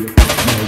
Yeah.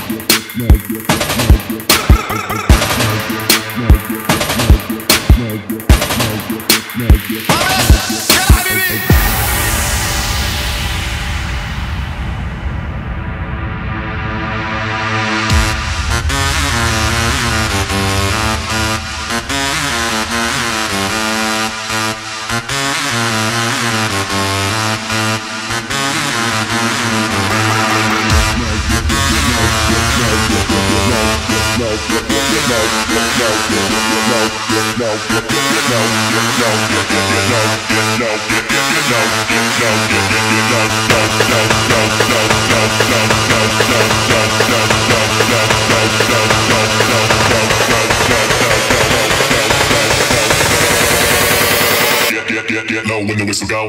Get low when the whistle go.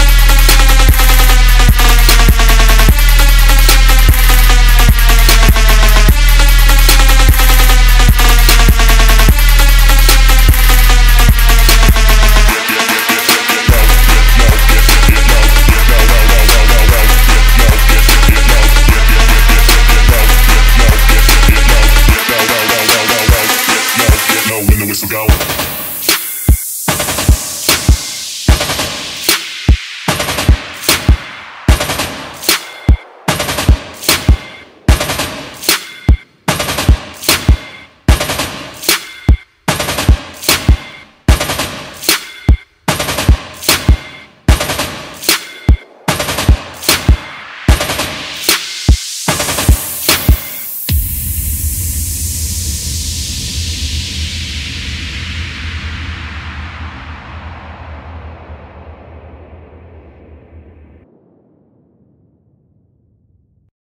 the whistle go.